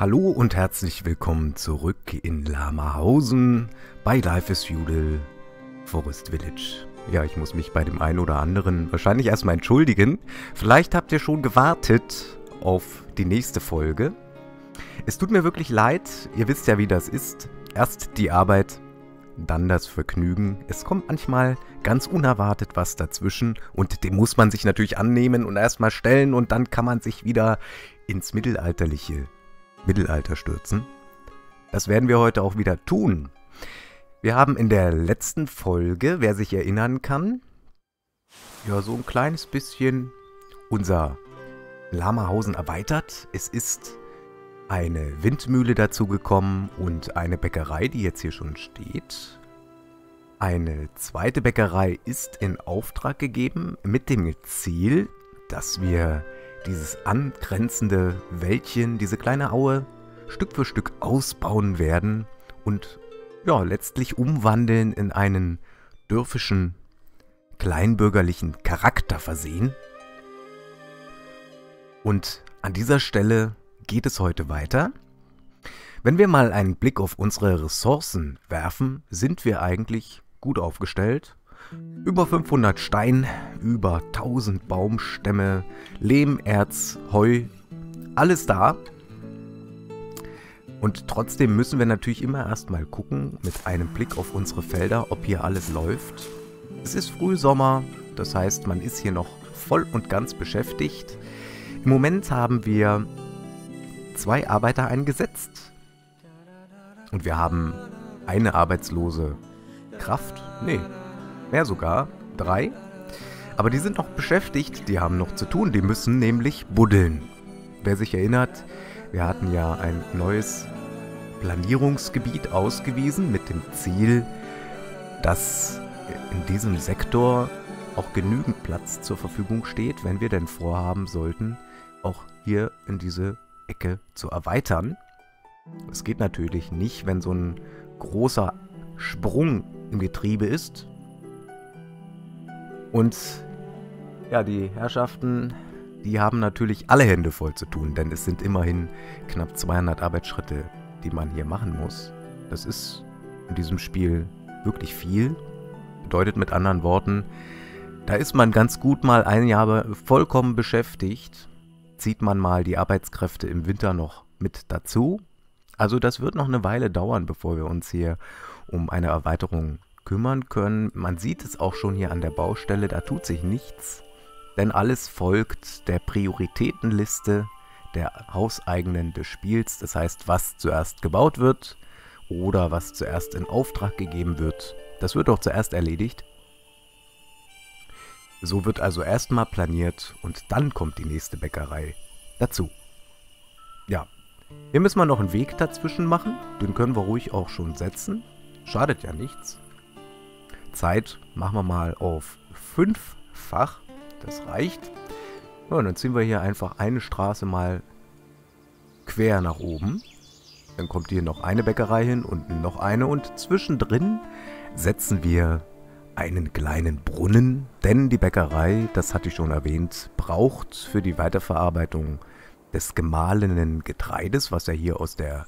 Hallo und herzlich willkommen zurück in Lamahausen bei Life is Feudal Forest Village. Ja, ich muss mich bei dem einen oder anderen wahrscheinlich erstmal entschuldigen. Vielleicht habt ihr schon gewartet auf die nächste Folge. Es tut mir wirklich leid, ihr wisst ja, wie das ist. Erst die Arbeit, dann das Vergnügen. Es kommt manchmal ganz unerwartet was dazwischen und dem muss man sich natürlich annehmen und erstmal stellen und dann kann man sich wieder ins Mittelalterliche Mittelalter stürzen. Das werden wir heute auch wieder tun. Wir haben in der letzten Folge, wer sich erinnern kann, ja, so ein kleines bisschen unser Lamahausen erweitert. Es ist eine Windmühle dazugekommen und eine Bäckerei, die jetzt hier schon steht. Eine zweite Bäckerei ist in Auftrag gegeben mit dem Ziel, dass wir dieses angrenzende Wäldchen, diese kleine Aue, Stück für Stück ausbauen werden und ja, letztlich umwandeln in einen dörfischen, kleinbürgerlichen Charakter versehen. Und an dieser Stelle geht es heute weiter. Wenn wir mal einen Blick auf unsere Ressourcen werfen, sind wir eigentlich gut aufgestellt. Über 500 Stein, über 1000 Baumstämme, Lehm, Erz, Heu, alles da. Und trotzdem müssen wir natürlich immer erstmal gucken, mit einem Blick auf unsere Felder, ob hier alles läuft. Es ist Frühsommer, das heißt, man ist hier noch voll und ganz beschäftigt. Im Moment haben wir zwei Arbeiter eingesetzt. Und wir haben eine arbeitslose Kraft. Nee, Mehr sogar. Drei. Aber die sind noch beschäftigt, die haben noch zu tun, die müssen nämlich buddeln. Wer sich erinnert, wir hatten ja ein neues Planierungsgebiet ausgewiesen mit dem Ziel, dass in diesem Sektor auch genügend Platz zur Verfügung steht, wenn wir denn vorhaben sollten, auch hier in diese Ecke zu erweitern. Es geht natürlich nicht, wenn so ein großer Sprung im Getriebe ist, und ja, die Herrschaften, die haben natürlich alle Hände voll zu tun, denn es sind immerhin knapp 200 Arbeitsschritte, die man hier machen muss. Das ist in diesem Spiel wirklich viel. Bedeutet mit anderen Worten, da ist man ganz gut mal ein Jahr vollkommen beschäftigt. Zieht man mal die Arbeitskräfte im Winter noch mit dazu. Also das wird noch eine Weile dauern, bevor wir uns hier um eine Erweiterung kümmern können. Man sieht es auch schon hier an der Baustelle, da tut sich nichts, denn alles folgt der Prioritätenliste der Hauseigenen des Spiels. Das heißt, was zuerst gebaut wird oder was zuerst in Auftrag gegeben wird, das wird auch zuerst erledigt. So wird also erstmal planiert und dann kommt die nächste Bäckerei dazu. Ja, hier müssen wir noch einen Weg dazwischen machen, den können wir ruhig auch schon setzen. Schadet ja nichts. Zeit machen wir mal auf fünffach. Das reicht. Ja, und dann ziehen wir hier einfach eine Straße mal quer nach oben. Dann kommt hier noch eine Bäckerei hin und noch eine. Und zwischendrin setzen wir einen kleinen Brunnen. Denn die Bäckerei, das hatte ich schon erwähnt, braucht für die Weiterverarbeitung des gemahlenen Getreides, was ja hier aus der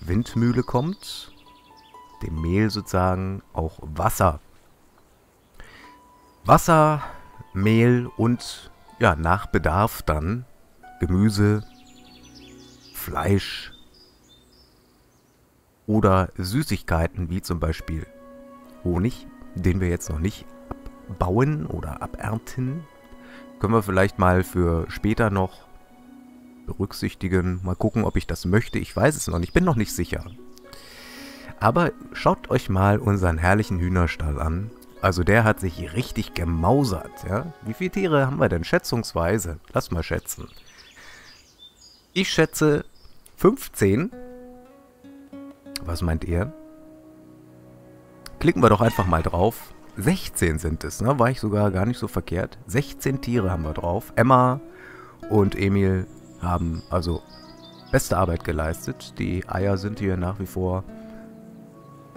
Windmühle kommt, dem Mehl sozusagen, auch Wasser. Wasser, Mehl und ja, nach Bedarf dann Gemüse, Fleisch oder Süßigkeiten wie zum Beispiel Honig, den wir jetzt noch nicht abbauen oder abernten. Können wir vielleicht mal für später noch berücksichtigen. Mal gucken, ob ich das möchte. Ich weiß es noch nicht, bin noch nicht sicher. Aber schaut euch mal unseren herrlichen Hühnerstall an. Also der hat sich richtig gemausert, ja. Wie viele Tiere haben wir denn schätzungsweise? Lass mal schätzen. Ich schätze 15. Was meint ihr? Klicken wir doch einfach mal drauf. 16 sind es, ne? War ich sogar gar nicht so verkehrt. 16 Tiere haben wir drauf. Emma und Emil haben also beste Arbeit geleistet. Die Eier sind hier nach wie vor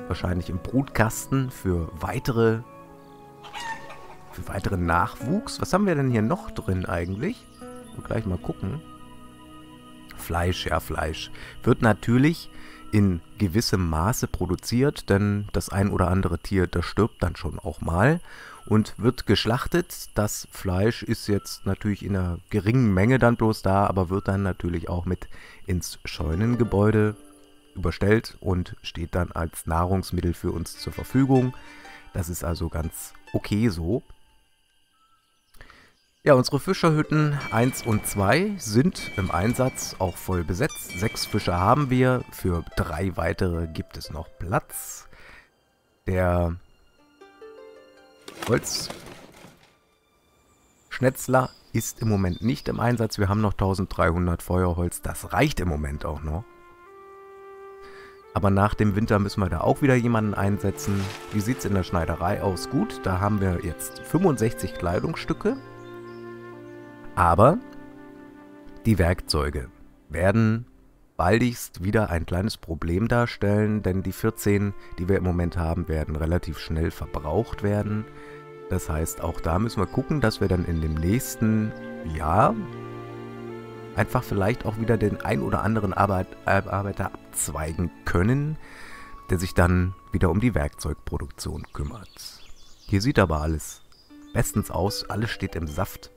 wahrscheinlich im Brutkasten für weitere für weiteren Nachwuchs. Was haben wir denn hier noch drin eigentlich? Und gleich mal gucken. Fleisch, ja Fleisch, wird natürlich in gewissem Maße produziert, denn das ein oder andere Tier, das stirbt dann schon auch mal und wird geschlachtet. Das Fleisch ist jetzt natürlich in einer geringen Menge dann bloß da, aber wird dann natürlich auch mit ins Scheunengebäude überstellt und steht dann als Nahrungsmittel für uns zur Verfügung. Das ist also ganz okay so. Ja, unsere Fischerhütten 1 und 2 sind im Einsatz auch voll besetzt. Sechs Fische haben wir, für drei weitere gibt es noch Platz. Der Holzschnetzler ist im Moment nicht im Einsatz. Wir haben noch 1300 Feuerholz. Das reicht im Moment auch noch. Aber nach dem Winter müssen wir da auch wieder jemanden einsetzen. Wie sieht es in der Schneiderei aus? Gut, da haben wir jetzt 65 Kleidungsstücke. Aber die Werkzeuge werden baldigst wieder ein kleines Problem darstellen, denn die 14, die wir im Moment haben, werden relativ schnell verbraucht werden. Das heißt, auch da müssen wir gucken, dass wir dann in dem nächsten Jahr einfach vielleicht auch wieder den ein oder anderen Arbeit, Arbeiter abzweigen können, der sich dann wieder um die Werkzeugproduktion kümmert. Hier sieht aber alles bestens aus, alles steht im Saft.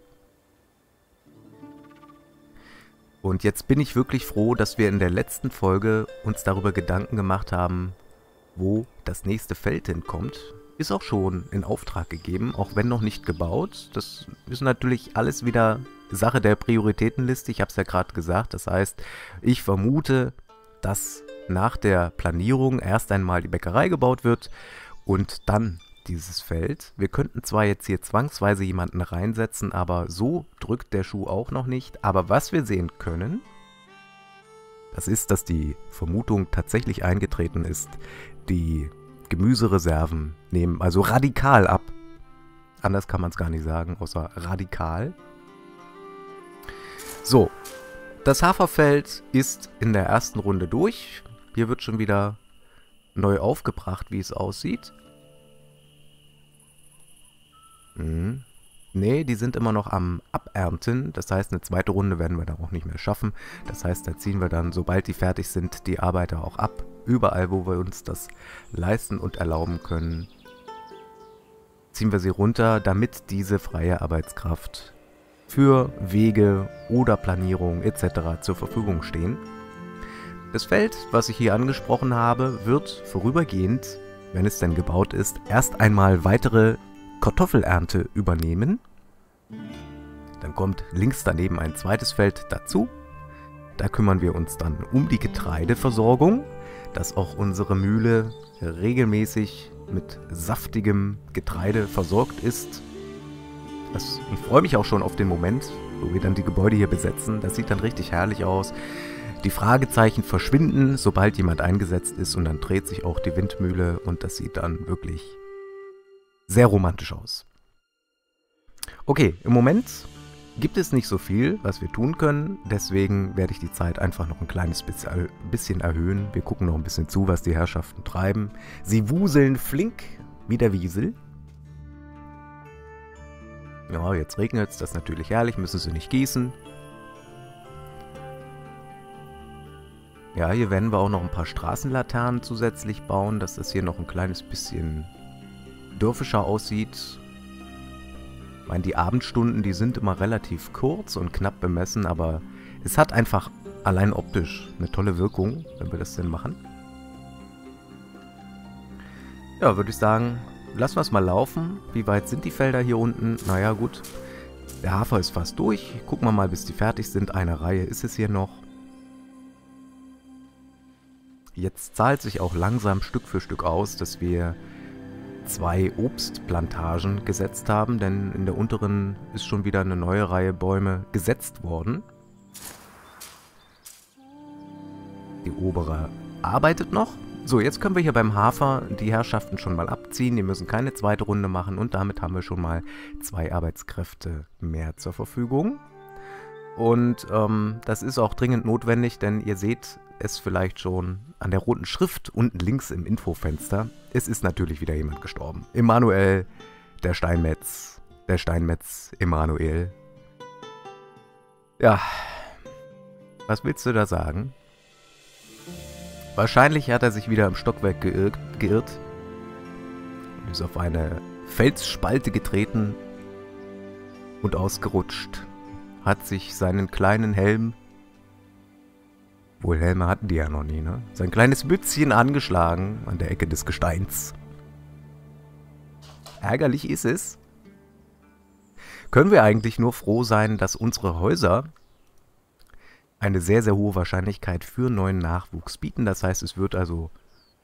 Und jetzt bin ich wirklich froh, dass wir in der letzten Folge uns darüber Gedanken gemacht haben, wo das nächste Feld hinkommt. Ist auch schon in Auftrag gegeben, auch wenn noch nicht gebaut. Das ist natürlich alles wieder Sache der Prioritätenliste. Ich habe es ja gerade gesagt. Das heißt, ich vermute, dass nach der Planierung erst einmal die Bäckerei gebaut wird und dann dieses Feld. Wir könnten zwar jetzt hier zwangsweise jemanden reinsetzen, aber so drückt der Schuh auch noch nicht. Aber was wir sehen können, das ist, dass die Vermutung tatsächlich eingetreten ist. Die Gemüsereserven nehmen also radikal ab. Anders kann man es gar nicht sagen, außer radikal. So, das Haferfeld ist in der ersten Runde durch. Hier wird schon wieder neu aufgebracht, wie es aussieht. Mhm. Nee, die sind immer noch am Abernten. Das heißt, eine zweite Runde werden wir da auch nicht mehr schaffen. Das heißt, da ziehen wir dann, sobald die fertig sind, die Arbeiter auch ab. Überall, wo wir uns das leisten und erlauben können, ziehen wir sie runter, damit diese freie Arbeitskraft für Wege oder Planierung etc. zur Verfügung stehen. Das Feld, was ich hier angesprochen habe, wird vorübergehend, wenn es denn gebaut ist, erst einmal weitere Kartoffelernte übernehmen. Dann kommt links daneben ein zweites Feld dazu. Da kümmern wir uns dann um die Getreideversorgung, dass auch unsere Mühle regelmäßig mit saftigem Getreide versorgt ist. Das, ich freue mich auch schon auf den Moment, wo wir dann die Gebäude hier besetzen. Das sieht dann richtig herrlich aus. Die Fragezeichen verschwinden, sobald jemand eingesetzt ist und dann dreht sich auch die Windmühle und das sieht dann wirklich sehr romantisch aus. Okay, im Moment gibt es nicht so viel, was wir tun können. Deswegen werde ich die Zeit einfach noch ein kleines bisschen erhöhen. Wir gucken noch ein bisschen zu, was die Herrschaften treiben. Sie wuseln flink wie der Wiesel. Ja, jetzt regnet es, das ist natürlich herrlich, müssen sie nicht gießen. Ja, hier werden wir auch noch ein paar Straßenlaternen zusätzlich bauen, dass das hier noch ein kleines bisschen dörfischer aussieht. Ich meine, die Abendstunden, die sind immer relativ kurz und knapp bemessen, aber es hat einfach allein optisch eine tolle Wirkung, wenn wir das denn machen. Ja, würde ich sagen, lassen wir es mal laufen. Wie weit sind die Felder hier unten? Naja, gut. Der Hafer ist fast durch. Gucken wir mal, bis die fertig sind. Eine Reihe ist es hier noch. Jetzt zahlt sich auch langsam Stück für Stück aus, dass wir zwei Obstplantagen gesetzt haben, denn in der unteren ist schon wieder eine neue Reihe Bäume gesetzt worden. Die obere arbeitet noch. So, jetzt können wir hier beim Hafer die Herrschaften schon mal abziehen. Die müssen keine zweite Runde machen und damit haben wir schon mal zwei Arbeitskräfte mehr zur Verfügung. Und ähm, das ist auch dringend notwendig, denn ihr seht es vielleicht schon an der roten Schrift unten links im Infofenster. Es ist natürlich wieder jemand gestorben. Emanuel, der Steinmetz, der Steinmetz Emanuel. Ja, Was willst du da sagen? Wahrscheinlich hat er sich wieder im Stockwerk geirrt, geirrt und ist auf eine Felsspalte getreten und ausgerutscht. Hat sich seinen kleinen Helm, wohl Helme hatten die ja noch nie, ne? Sein kleines Mützchen angeschlagen an der Ecke des Gesteins. Ärgerlich ist es. Können wir eigentlich nur froh sein, dass unsere Häuser eine sehr, sehr hohe Wahrscheinlichkeit für neuen Nachwuchs bieten. Das heißt, es wird also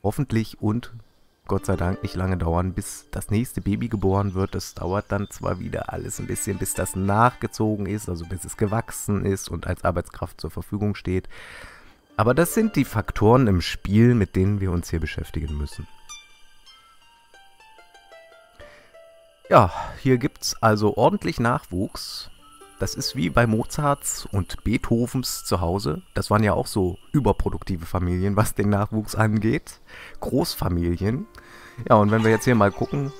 hoffentlich und Gott sei Dank nicht lange dauern, bis das nächste Baby geboren wird. Das dauert dann zwar wieder alles ein bisschen, bis das nachgezogen ist, also bis es gewachsen ist und als Arbeitskraft zur Verfügung steht. Aber das sind die Faktoren im Spiel, mit denen wir uns hier beschäftigen müssen. Ja, hier gibt es also ordentlich Nachwuchs. Das ist wie bei Mozarts und Beethovens zu Hause. Das waren ja auch so überproduktive Familien, was den Nachwuchs angeht. Großfamilien. Ja, und wenn wir jetzt hier mal gucken,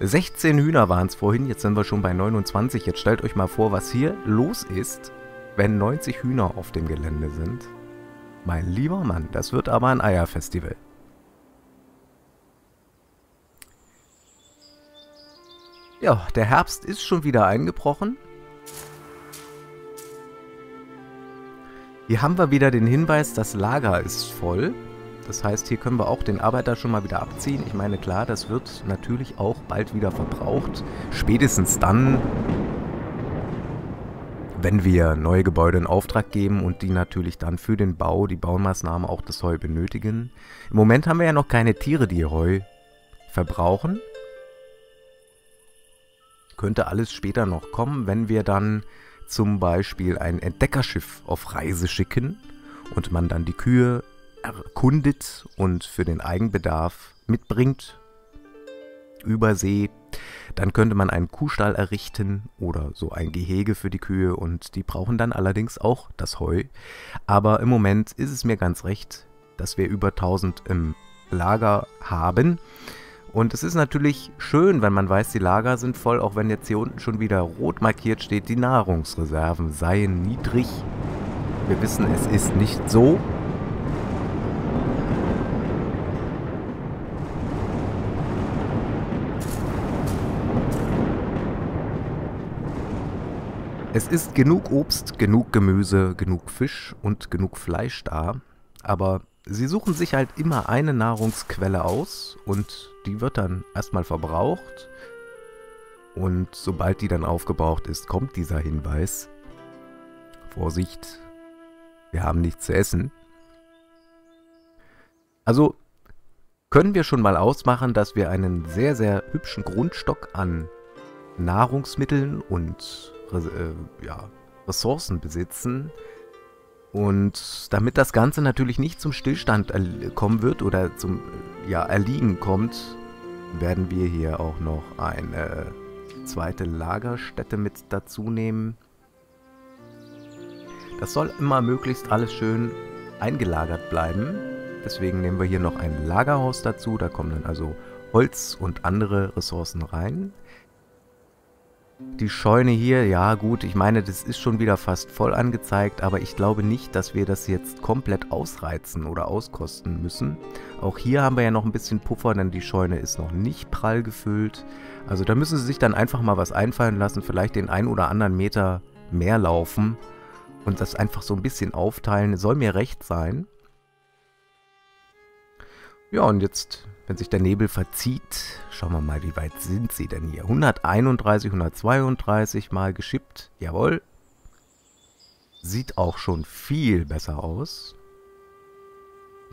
16 Hühner waren es vorhin, jetzt sind wir schon bei 29. Jetzt stellt euch mal vor, was hier los ist, wenn 90 Hühner auf dem Gelände sind. Mein lieber Mann, das wird aber ein Eierfestival. Ja, der Herbst ist schon wieder eingebrochen. Hier haben wir wieder den Hinweis, das Lager ist voll. Das heißt, hier können wir auch den Arbeiter schon mal wieder abziehen. Ich meine, klar, das wird natürlich auch bald wieder verbraucht. Spätestens dann, wenn wir neue Gebäude in Auftrag geben und die natürlich dann für den Bau, die Baumaßnahmen auch das Heu benötigen. Im Moment haben wir ja noch keine Tiere, die Heu verbrauchen könnte alles später noch kommen, wenn wir dann zum Beispiel ein Entdeckerschiff auf Reise schicken und man dann die Kühe erkundet und für den Eigenbedarf mitbringt über See. Dann könnte man einen Kuhstall errichten oder so ein Gehege für die Kühe und die brauchen dann allerdings auch das Heu. Aber im Moment ist es mir ganz recht, dass wir über 1000 im Lager haben. Und es ist natürlich schön, wenn man weiß, die Lager sind voll, auch wenn jetzt hier unten schon wieder rot markiert steht, die Nahrungsreserven seien niedrig. Wir wissen, es ist nicht so. Es ist genug Obst, genug Gemüse, genug Fisch und genug Fleisch da, aber sie suchen sich halt immer eine Nahrungsquelle aus und die wird dann erstmal verbraucht. Und sobald die dann aufgebraucht ist, kommt dieser Hinweis. Vorsicht, wir haben nichts zu essen. Also können wir schon mal ausmachen, dass wir einen sehr, sehr hübschen Grundstock an Nahrungsmitteln und äh, ja, Ressourcen besitzen, und damit das Ganze natürlich nicht zum Stillstand kommen wird oder zum ja, Erliegen kommt, werden wir hier auch noch eine zweite Lagerstätte mit dazu nehmen. Das soll immer möglichst alles schön eingelagert bleiben. Deswegen nehmen wir hier noch ein Lagerhaus dazu. Da kommen dann also Holz und andere Ressourcen rein. Die Scheune hier, ja gut, ich meine, das ist schon wieder fast voll angezeigt, aber ich glaube nicht, dass wir das jetzt komplett ausreizen oder auskosten müssen. Auch hier haben wir ja noch ein bisschen Puffer, denn die Scheune ist noch nicht prall gefüllt. Also da müssen Sie sich dann einfach mal was einfallen lassen, vielleicht den ein oder anderen Meter mehr laufen und das einfach so ein bisschen aufteilen. Soll mir recht sein. Ja, und jetzt wenn sich der Nebel verzieht, schauen wir mal, wie weit sind sie denn hier? 131, 132 mal geschippt. Jawohl. Sieht auch schon viel besser aus.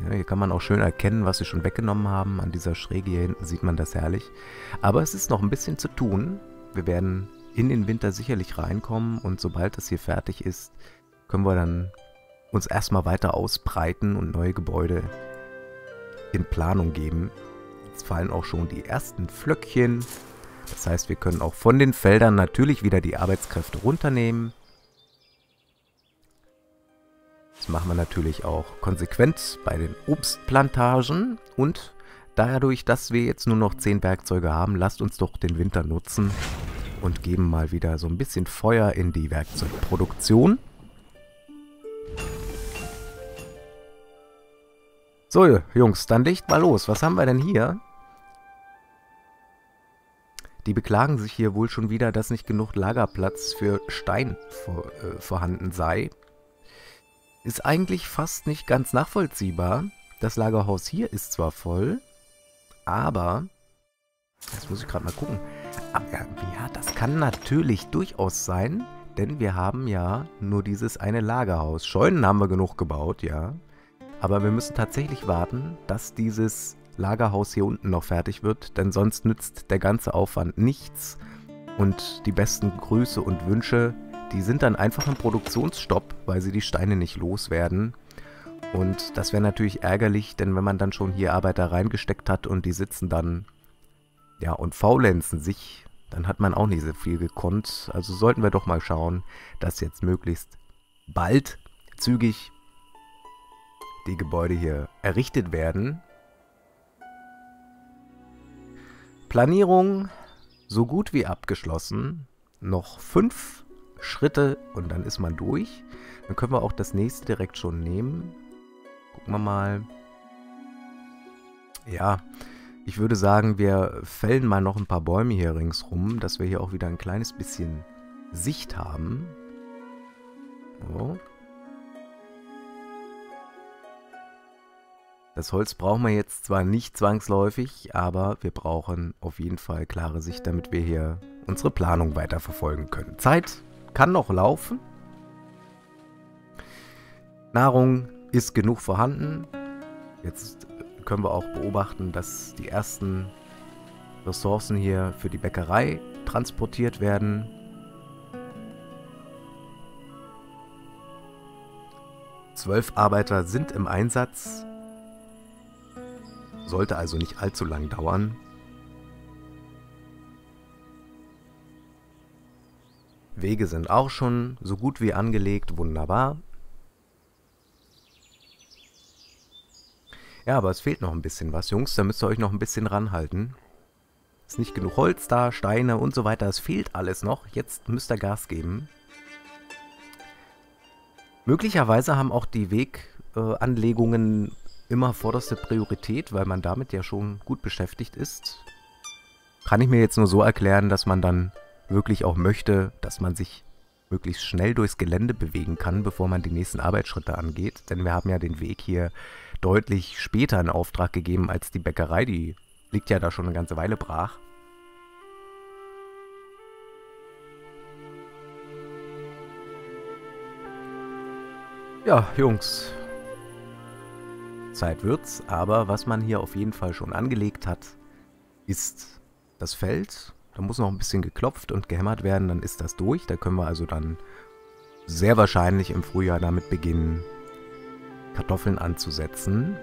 Ja, hier kann man auch schön erkennen, was sie schon weggenommen haben. An dieser Schräge hier hinten sieht man das herrlich. Aber es ist noch ein bisschen zu tun. Wir werden in den Winter sicherlich reinkommen und sobald das hier fertig ist, können wir dann uns erstmal weiter ausbreiten und neue Gebäude in Planung geben. Jetzt fallen auch schon die ersten Flöckchen. Das heißt, wir können auch von den Feldern natürlich wieder die Arbeitskräfte runternehmen. Das machen wir natürlich auch konsequent bei den Obstplantagen. Und dadurch, dass wir jetzt nur noch 10 Werkzeuge haben, lasst uns doch den Winter nutzen und geben mal wieder so ein bisschen Feuer in die Werkzeugproduktion. So, Jungs, dann legt mal los. Was haben wir denn hier? Die beklagen sich hier wohl schon wieder, dass nicht genug Lagerplatz für Stein vor, äh, vorhanden sei. Ist eigentlich fast nicht ganz nachvollziehbar. Das Lagerhaus hier ist zwar voll, aber... Jetzt muss ich gerade mal gucken. Aber ja, das kann natürlich durchaus sein, denn wir haben ja nur dieses eine Lagerhaus. Scheunen haben wir genug gebaut, ja. Aber wir müssen tatsächlich warten, dass dieses Lagerhaus hier unten noch fertig wird, denn sonst nützt der ganze Aufwand nichts. Und die besten Grüße und Wünsche, die sind dann einfach im Produktionsstopp, weil sie die Steine nicht loswerden. Und das wäre natürlich ärgerlich, denn wenn man dann schon hier Arbeiter reingesteckt hat und die sitzen dann, ja, und faulenzen sich, dann hat man auch nicht so viel gekonnt. Also sollten wir doch mal schauen, dass jetzt möglichst bald, zügig, die Gebäude hier errichtet werden. Planierung so gut wie abgeschlossen. Noch fünf Schritte und dann ist man durch. Dann können wir auch das nächste direkt schon nehmen. Gucken wir mal. Ja, ich würde sagen, wir fällen mal noch ein paar Bäume hier ringsrum, dass wir hier auch wieder ein kleines bisschen Sicht haben. So. Das Holz brauchen wir jetzt zwar nicht zwangsläufig, aber wir brauchen auf jeden Fall klare Sicht, damit wir hier unsere Planung weiterverfolgen können. Zeit kann noch laufen. Nahrung ist genug vorhanden. Jetzt können wir auch beobachten, dass die ersten Ressourcen hier für die Bäckerei transportiert werden. Zwölf Arbeiter sind im Einsatz. Sollte also nicht allzu lang dauern. Wege sind auch schon so gut wie angelegt, wunderbar. Ja, aber es fehlt noch ein bisschen was, Jungs. Da müsst ihr euch noch ein bisschen ranhalten. Ist nicht genug Holz da, Steine und so weiter. Es fehlt alles noch. Jetzt müsst ihr Gas geben. Möglicherweise haben auch die Weganlegungen immer vorderste Priorität, weil man damit ja schon gut beschäftigt ist. Kann ich mir jetzt nur so erklären, dass man dann wirklich auch möchte, dass man sich möglichst schnell durchs Gelände bewegen kann, bevor man die nächsten Arbeitsschritte angeht. Denn wir haben ja den Weg hier deutlich später in Auftrag gegeben als die Bäckerei. Die liegt ja da schon eine ganze Weile brach. Ja, Jungs, Zeit wird's, aber was man hier auf jeden Fall schon angelegt hat, ist das Feld. Da muss noch ein bisschen geklopft und gehämmert werden, dann ist das durch. Da können wir also dann sehr wahrscheinlich im Frühjahr damit beginnen, Kartoffeln anzusetzen.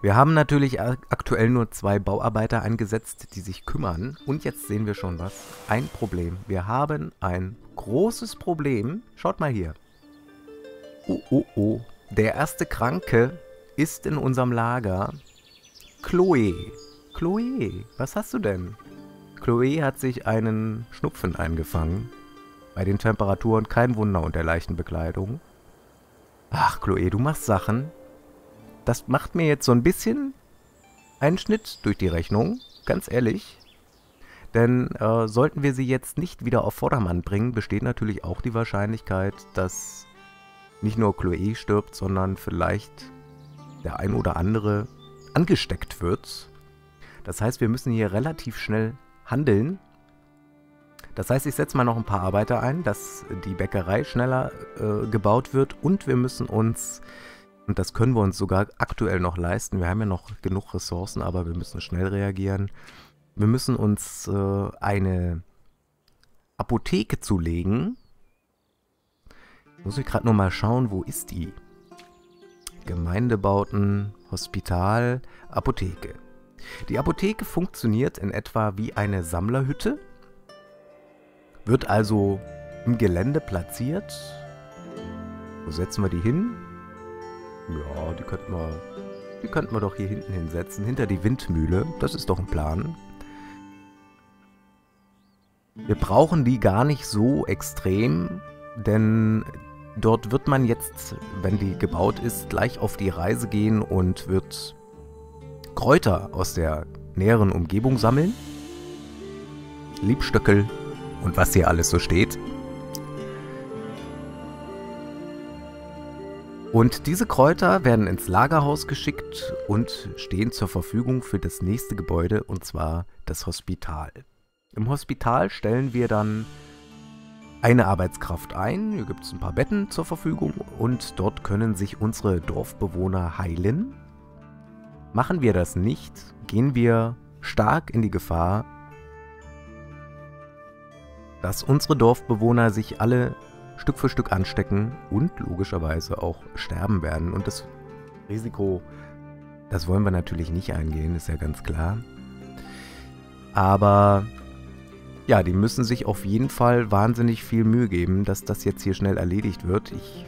Wir haben natürlich aktuell nur zwei Bauarbeiter eingesetzt, die sich kümmern. Und jetzt sehen wir schon was. Ein Problem. Wir haben ein großes Problem. Schaut mal hier. Oh, oh, oh. Der erste Kranke ist in unserem Lager. Chloe. Chloe, was hast du denn? Chloe hat sich einen Schnupfen eingefangen. Bei den Temperaturen kein Wunder und der leichten Bekleidung. Ach, Chloe, du machst Sachen das macht mir jetzt so ein bisschen einen Schnitt durch die Rechnung, ganz ehrlich. Denn äh, sollten wir sie jetzt nicht wieder auf Vordermann bringen, besteht natürlich auch die Wahrscheinlichkeit, dass nicht nur Chloe stirbt, sondern vielleicht der ein oder andere angesteckt wird. Das heißt, wir müssen hier relativ schnell handeln. Das heißt, ich setze mal noch ein paar Arbeiter ein, dass die Bäckerei schneller äh, gebaut wird und wir müssen uns und das können wir uns sogar aktuell noch leisten. Wir haben ja noch genug Ressourcen, aber wir müssen schnell reagieren. Wir müssen uns äh, eine Apotheke zulegen. Muss ich gerade nur mal schauen, wo ist die? Gemeindebauten, Hospital, Apotheke. Die Apotheke funktioniert in etwa wie eine Sammlerhütte, wird also im Gelände platziert. Wo setzen wir die hin? Ja, die könnten wir, die könnten wir doch hier hinten hinsetzen, hinter die Windmühle. Das ist doch ein Plan. Wir brauchen die gar nicht so extrem, denn dort wird man jetzt, wenn die gebaut ist, gleich auf die Reise gehen und wird Kräuter aus der näheren Umgebung sammeln. Liebstöckel und was hier alles so steht. Und diese Kräuter werden ins Lagerhaus geschickt und stehen zur Verfügung für das nächste Gebäude, und zwar das Hospital. Im Hospital stellen wir dann eine Arbeitskraft ein, hier gibt es ein paar Betten zur Verfügung und dort können sich unsere Dorfbewohner heilen. Machen wir das nicht, gehen wir stark in die Gefahr, dass unsere Dorfbewohner sich alle Stück für Stück anstecken und logischerweise auch sterben werden. Und das Risiko, das wollen wir natürlich nicht eingehen, ist ja ganz klar. Aber ja, die müssen sich auf jeden Fall wahnsinnig viel Mühe geben, dass das jetzt hier schnell erledigt wird. Ich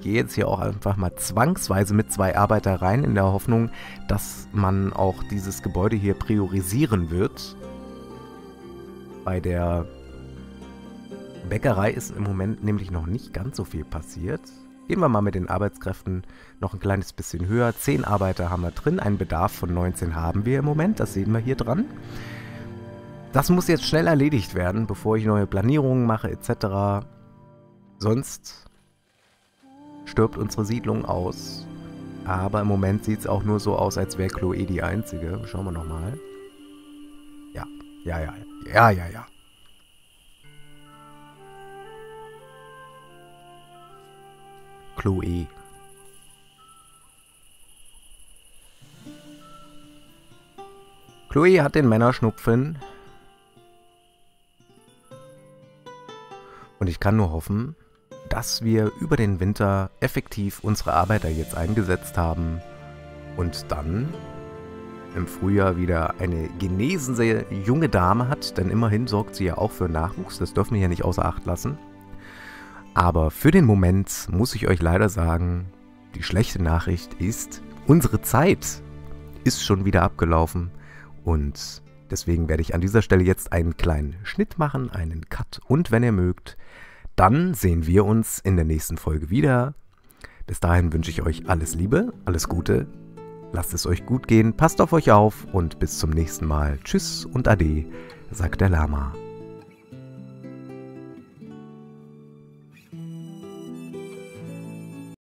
gehe jetzt hier auch einfach mal zwangsweise mit zwei Arbeiter rein, in der Hoffnung, dass man auch dieses Gebäude hier priorisieren wird. Bei der Bäckerei ist im Moment nämlich noch nicht ganz so viel passiert. Gehen wir mal mit den Arbeitskräften noch ein kleines bisschen höher. Zehn Arbeiter haben wir drin, einen Bedarf von 19 haben wir im Moment, das sehen wir hier dran. Das muss jetzt schnell erledigt werden, bevor ich neue Planierungen mache etc. Sonst stirbt unsere Siedlung aus. Aber im Moment sieht es auch nur so aus, als wäre Chloe die Einzige. Schauen wir nochmal. Ja, ja, ja, ja, ja, ja. Chloe. Chloe hat den Männerschnupfen. Und ich kann nur hoffen, dass wir über den Winter effektiv unsere Arbeiter jetzt eingesetzt haben und dann im Frühjahr wieder eine genesende junge Dame hat, denn immerhin sorgt sie ja auch für Nachwuchs, das dürfen wir ja nicht außer Acht lassen. Aber für den Moment muss ich euch leider sagen, die schlechte Nachricht ist, unsere Zeit ist schon wieder abgelaufen und deswegen werde ich an dieser Stelle jetzt einen kleinen Schnitt machen, einen Cut und wenn ihr mögt, dann sehen wir uns in der nächsten Folge wieder. Bis dahin wünsche ich euch alles Liebe, alles Gute, lasst es euch gut gehen, passt auf euch auf und bis zum nächsten Mal. Tschüss und Ade, sagt der Lama.